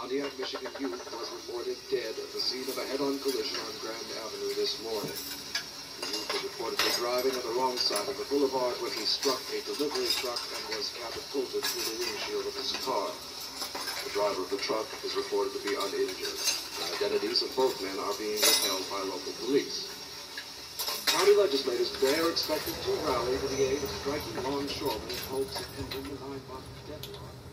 Pontiac, Michigan youth was reported dead at the scene of a head-on collision on Grand Avenue this morning. The youth was reportedly driving on the wrong side of the boulevard when he struck a delivery truck and was catapulted through the windshield of his car. The driver of the truck is reported to be uninjured. The identities of both men are being withheld by local police. County legislators today are expected to rally to the aid of striking longshoremen in hopes of ending the nine-month deadlock.